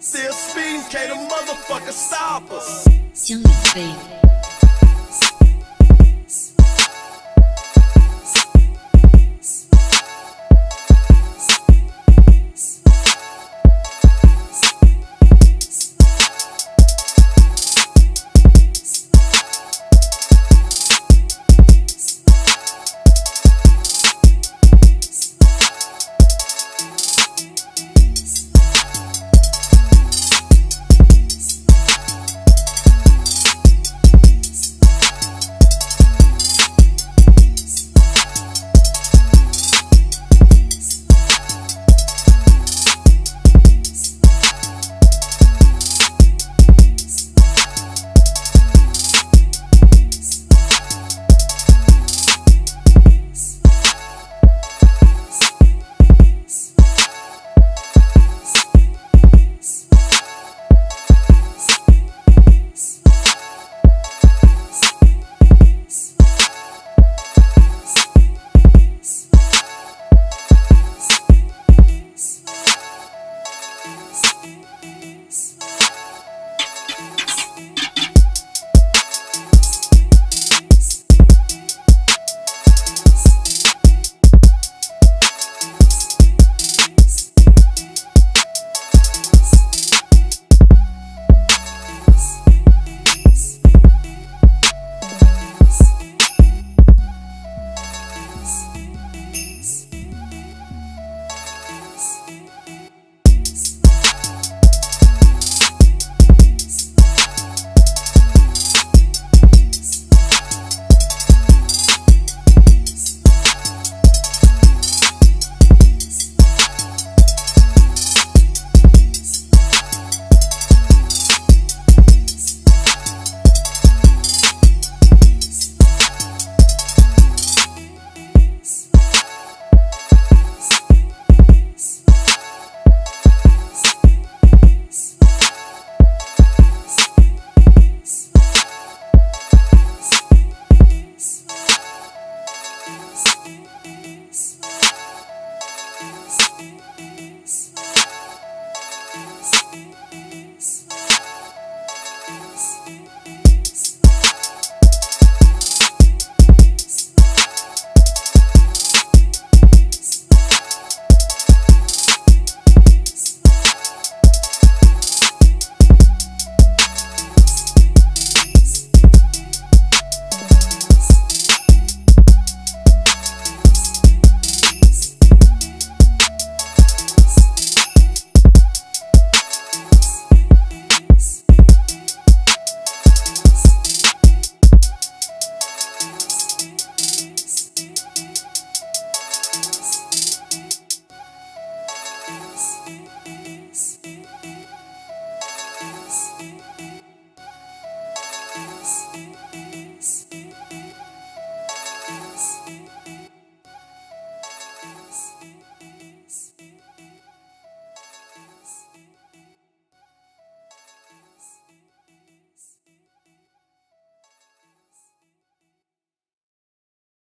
Still speeding, can't a motherfucker stop us. us.